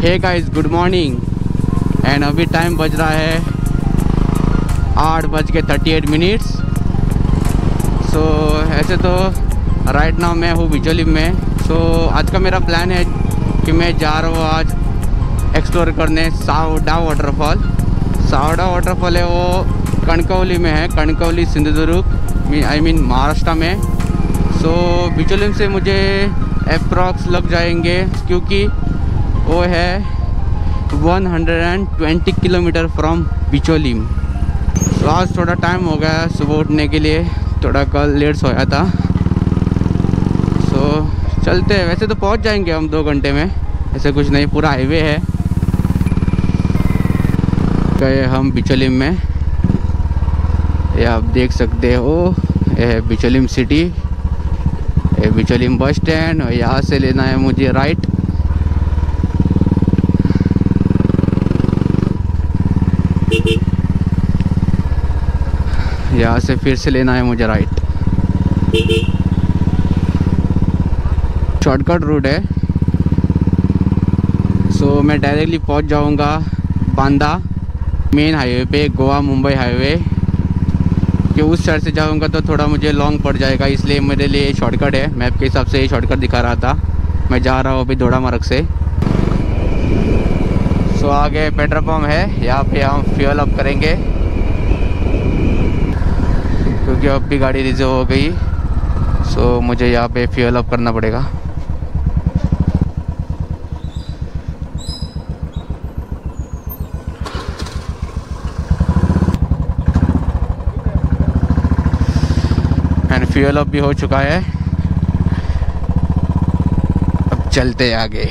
Hey guys good morning and अभी time बज रहा है आठ बज के थर्टी एट मिनट्स सो ऐसे तो राइट नाउ मैं हूँ बिचौली में. सो so, आज का मेरा प्लान है कि मैं जा रहा हूँ आज एक्सप्लोर करने सावडा वाटरफॉल सावडा वाटरफॉल है वो कणकौली में है कणकौली सिंधुदुर्ग मी आई मीन महाराष्ट्र में. सो so, बिचौलिम से मुझे अप्रॉक्स लग जाएँगे क्योंकि वो है 120 किलोमीटर फ्रॉम बिचोलीम तो आज थोड़ा टाइम हो गया सुबह उठने के लिए, थोड़ा कल लेट सोया था। सो चलते हैं। वैसे तो पहुँच जाएँगे हम दो घंटे में। ऐसे कुछ नहीं, पूरा हाईवे है। गए हम बिचोलिम में। ये आप देख सकते हो, ये है बिचोलिम सिटी ये बिचोलिम बस स्टैंड और यहाँ से लेना है मुझे राइट यहाँ से फिर से लेना है मुझे राइट शॉर्टकट रूट है. सो so, मैं डायरेक्टली पहुँच जाऊँगा बांदा मेन हाईवे पे गोवा मुंबई हाईवे कि उस साइड से जाऊँगा तो थोड़ा मुझे लॉन्ग पड़ जाएगा इसलिए मेरे लिए शॉर्टकट है. मैप के हिसाब से ये शॉर्टकट दिखा रहा था. मैं जा रहा हूँ अभी दौड़ा मार्ग से. सो so, आगे पेट्रोल पम्प है. यहाँ पे हम फ्यूल अप करेंगे. क्योंकि अब भी गाड़ी रिज़र्व हो गई। सो मुझे यहाँ पे फ्यूल अप करना पड़ेगा। एंड फ्यूल अप भी हो चुका है। अब चलते आगे।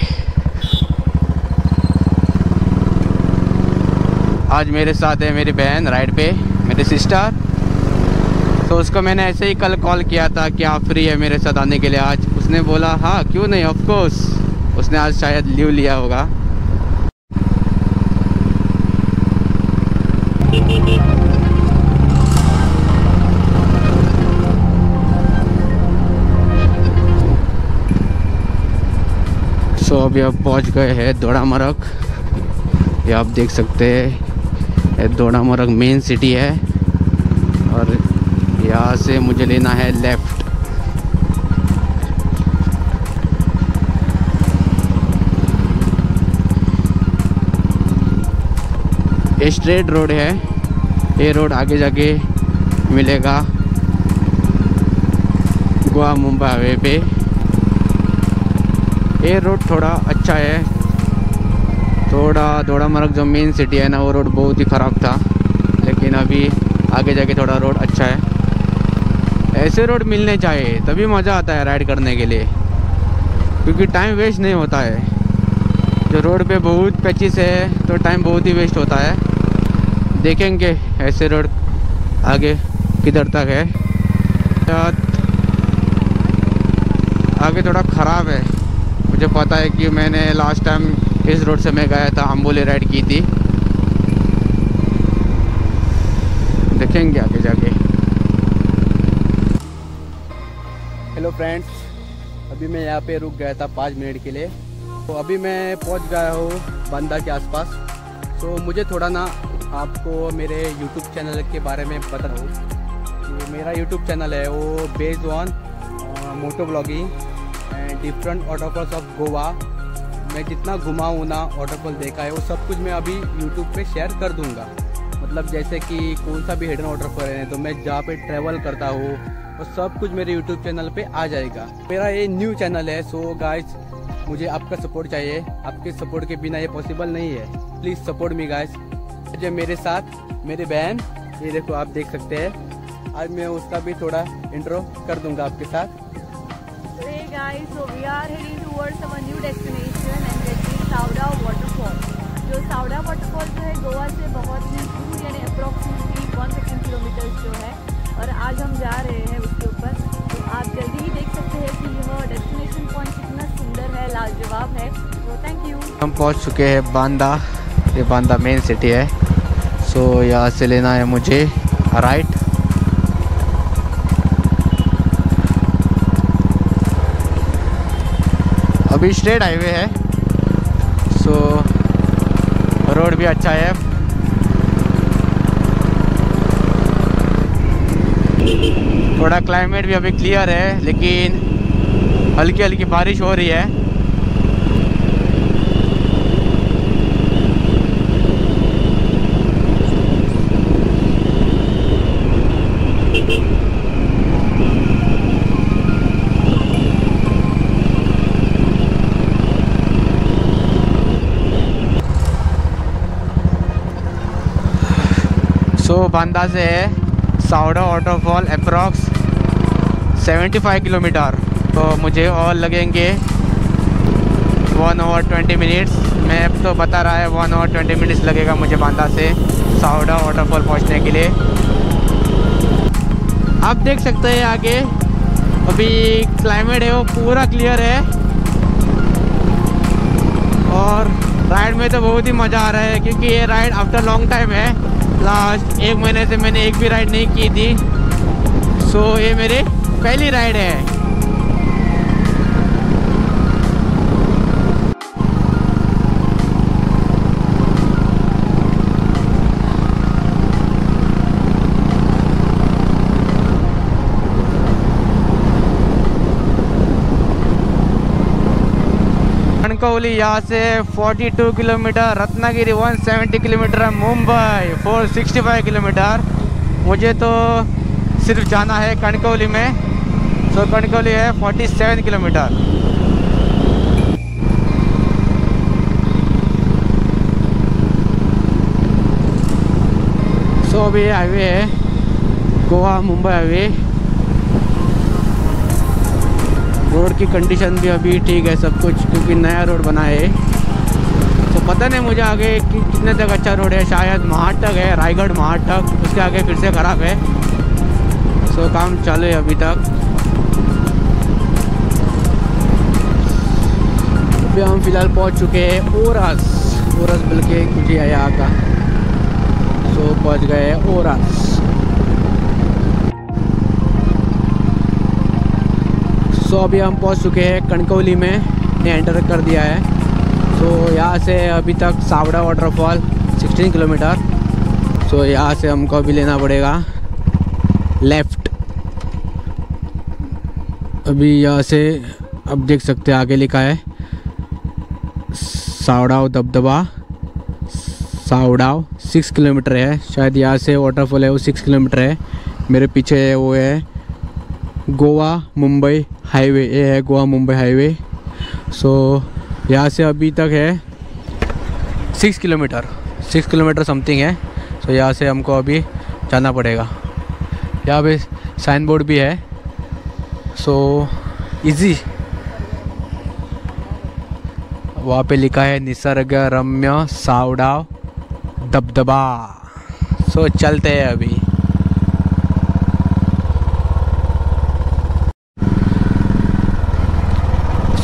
आज मेरे साथ है मेरी बहन राइड पे, मेरी सिस्टर तो उसको मैंने ऐसे ही कल कॉल किया था कि आप फ्री है मेरे साथ आने के लिए। आज उसने बोला हाँ क्यों नहीं? ऑफकोर्स उसने आज शायद लीव लिया होगा। सो so, अभी अब पहुँच गए हैं दौड़ा मरक ये आप देख सकते हैं दौड़ा मरक मेन सिटी है। और यहाँ से मुझे लेना है लेफ़्ट स्ट्रेट रोड है. ये रोड आगे जाके मिलेगा गोवा मुंबई हाईवे पे. ये रोड थोड़ा अच्छा है. थोड़ा थोड़ा मरक जो मेन सिटी है ना, वो रोड बहुत ही ख़राब था. लेकिन अभी आगे जाके थोड़ा रोड अच्छा है. ऐसे रोड मिलने चाहिए, तभी मज़ा आता है राइड करने के लिए। क्योंकि टाइम वेस्ट नहीं होता है। जो रोड पे बहुत पैचिस है तो टाइम बहुत ही वेस्ट होता है। देखेंगे ऐसे रोड आगे किधर तक है। आगे थोड़ा ख़राब है। मुझे पता है कि मैंने लास्ट टाइम इस रोड से मैं गया था अम्बोली राइड की थी। देखेंगे आगे जाके। फ्रेंड्स अभी मैं यहाँ पे रुक गया था पाँच मिनट के लिए। तो अभी मैं पहुँच गया हूँ बंदा के आसपास। तो मुझे थोड़ा ना आपको मेरे यूट्यूब चैनल के बारे में पता हो। कि मेरा यूट्यूब चैनल है वो based on motovlogging and different waterfalls of Goa मैं जितना घुमा हूँ ना वाटरफॉल देखा है, वो सब कुछ मैं अभी यूट्यूब पे शेयर कर दूँगा। मतलब जैसे कि कौन सा भी हिडन वाटरफॉल है तो मैं जहाँ पे ट्रैवल करता हूँ और सब कुछ मेरे यूट्यूब चैनल पे आ जाएगा। मेरा ये न्यू चैनल है सो गाइस मुझे आपका सपोर्ट चाहिए। आपके सपोर्ट के बिना ये पॉसिबल नहीं है। प्लीज़ सपोर्ट मी गाइस जो मेरे साथ, मेरी बहन, ये देखो आप देख सकते हैं। आज मैं उसका भी थोड़ा इंट्रो कर दूँगा आपके साथ। जो सावड़ा वाटरफॉल जो है, गोवा से बहुत ही दूर यानी अप्रोक्सीमेटली वन किलोमीटर जो है और आज हम जा रहे हैं उसके ऊपर। तो आप जल्दी ही देख सकते हैं कि यह डेस्टिनेशन पॉइंट कितना सुंदर है, लाजवाब है। तो थैंक यू हम पहुँच चुके हैं बांदा। ये बांदा मेन सिटी है। सो यहाँ से लेना है मुझे राइट अभी स्ट्रेट हाईवे है। सो रोड भी अच्छा है। थोड़ा क्लाइमेट भी अभी क्लियर है लेकिन हल्की हल्की बारिश हो रही है। सो so, बांदा से है। साउडा वाटरफॉल अप्रॉक्स 75 किलोमीटर तो मुझे और लगेंगे one hour twenty minutes map तो बता रहा है वन आवर ट्वेंटी मिनट्स लगेगा मुझे बांदा से साउडा वाटरफॉल पहुँचने के लिए। आप देख सकते हैं आगे। अभी क्लाइमेट है वो पूरा क्लियर है। और राइड में तो बहुत ही मज़ा आ रहा है क्योंकि ये राइड आफ्टर लॉन्ग टाइम है। लास्ट, एक महीने से मैंने एक भी राइड नहीं की थी। सो ये मेरी पहली राइड है। कणकौली यहाँ से 42 kilometre Ratnagiri 170 kilometre Mumbai 465 kilometre. मुझे तो सिर्फ़ जाना है कणकौली में सो so, कणकौली है 47 किलोमीटर। सो अभी हाईवे है गोवा मुंबई हाईवे रोड की कंडीशन भी अभी ठीक है सब कुछ, क्योंकि नया रोड बना है। तो पता नहीं मुझे आगे कि कितने तक अच्छा रोड है, शायद महाट तक है, रायगढ़ महाट तक उसके आगे फिर से ख़राब है। सो काम चालू है अभी तक। अभी हम फ़िलहाल पहुँच चुके हैं ओरस ओरस बल्कि कुछ ही है यहाँ का। सो पहुँच गए ओरस। सो अभी हम पहुँच चुके हैं कणकौली में ने एंटर कर दिया है। सो so, यहाँ से अभी तक Savdav waterfall 16 kilometre. So so, यहाँ से हमको अभी लेना पड़ेगा। लेफ़्ट अभी यहाँ से अब देख सकते हैं आगे लिखा है सावड़ाव दबदबा सावड़ाव सिक्स किलोमीटर है। शायद यहाँ से वाटरफॉल है वो सिक्स किलोमीटर है। मेरे पीछे वो है गोवा मुंबई हाईवे, ये है गोवा मुंबई हाईवे। सो यहाँ से अभी तक है six kilometre six kilometre something है। सो यहाँ से हमको अभी जाना पड़ेगा। यहाँ पे साइन बोर्ड भी है। सो इजी वहाँ पे लिखा है निसर्ग रम्य सावडाव दबदबा। सो चलते हैं अभी।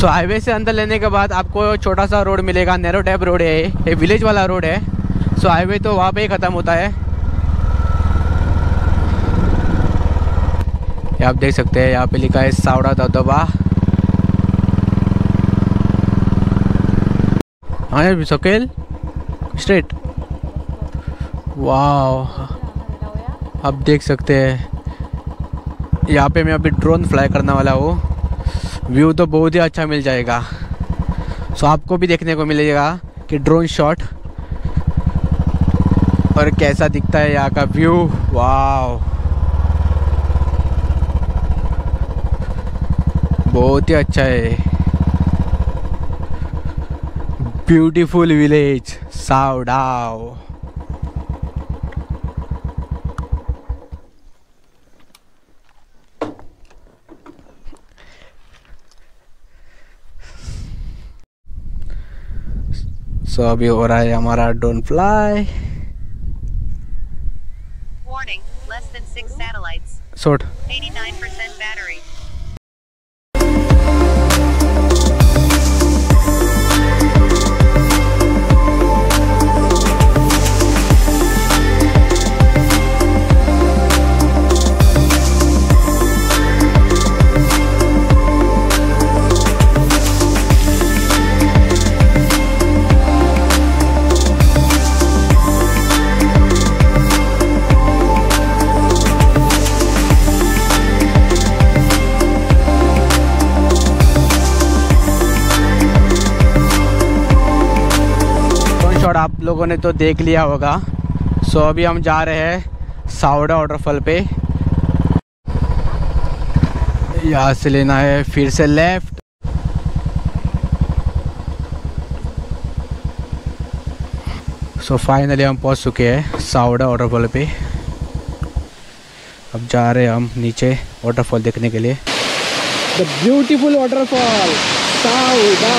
सो हाईवे से अंदर लेने के बाद आपको छोटा सा रोड मिलेगा नैरो टैप रोड है, ये विलेज वाला रोड है। सो हाईवे तो वहाँ पे ही ख़त्म होता है। आप देख सकते हैं, यहाँ पे लिखा है सावड़ा दबदबा। हाँ यार, सकेल? स्ट्रेट वाह आप देख सकते हैं। यहाँ पे मैं अभी ड्रोन फ्लाई करने वाला हूँ। व्यू तो बहुत ही अच्छा मिल जाएगा। सो आपको भी देखने को मिलेगा कि ड्रोन शॉट और कैसा दिखता है यहाँ का व्यू वाह बहुत ही अच्छा है। ब्यूटीफुल विलेज सावडाव सो अभी हो रहा है हमारा don't fly warning less than 6 satellites sort spot आप लोगों ने तो देख लिया होगा। सो अभी हम जा रहे हैं सावड़ा वाटरफॉल पे। यहाँ से लेना है फिर से लेफ़्ट सो फाइनली हम पहुँच चुके हैं सावड़ा वाटरफॉल पे। अब जा रहे हैं हम नीचे वाटरफॉल देखने के लिए। द ब्यूटीफुल वाटरफॉल सावड़ा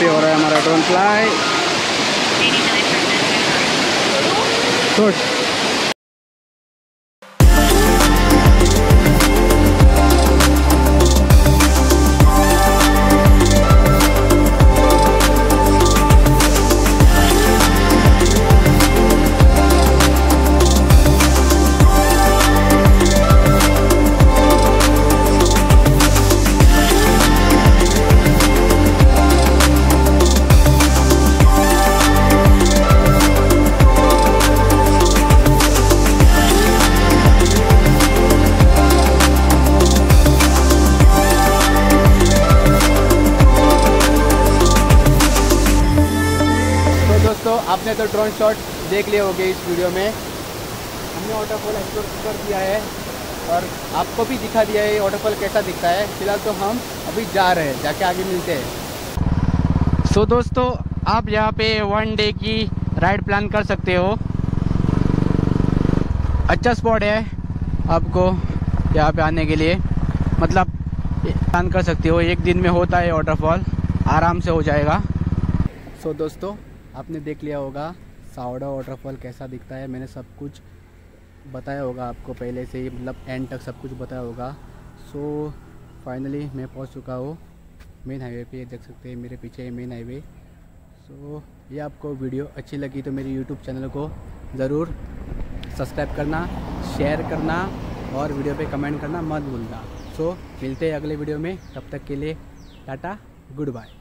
पे हो रहा है हमारा ड्रोन फ्लाई आपने तो ड्रोन शॉट देख लिए होंगे इस वीडियो में। हमने वाटरफॉल एक्सप्लोर कर दिया है और आपको भी दिखा दिया है वाटरफॉल कैसा दिखता है। फ़िलहाल तो हम अभी जा रहे हैं जाके आगे मिलते हैं। सो so, दोस्तों आप यहाँ पे वन डे की राइड प्लान कर सकते हो। अच्छा स्पॉट है आपको यहाँ पे आने के लिए। मतलब प्लान कर सकते हो एक दिन में होता है वाटरफॉल आराम से हो जाएगा। सो so, दोस्तों आपने देख लिया होगा सावड़ा वाटरफॉल कैसा दिखता है मैंने सब कुछ बताया होगा आपको पहले से ही मतलब एंड तक सब कुछ बताया होगा। सो so, फाइनली मैं पहुँच चुका हूँ मेन हाईवे पे देख सकते हैं मेरे पीछे है मेन हाईवे सो so, ये आपको वीडियो अच्छी लगी तो मेरे यूट्यूब चैनल को ज़रूर सब्सक्राइब करना शेयर करना और वीडियो पे कमेंट करना मत भूलना। सो so, मिलते हैं अगले वीडियो में तब तक के लिए टाटा गुड बाय